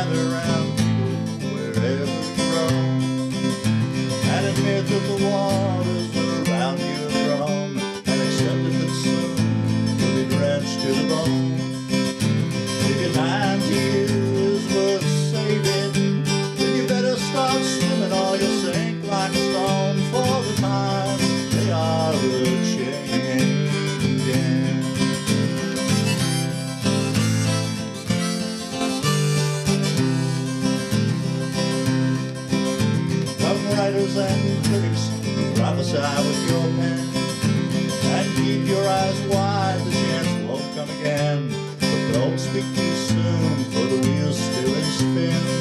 gather round. and you critics prophesy with your pen. And keep your eyes wide, the chance won't come again. But don't speak too soon, for the wheel's still in spin.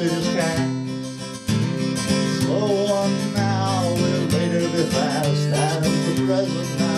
city sky. Slow on now, we'll later be fast, and the present now.